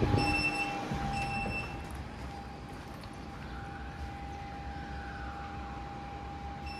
you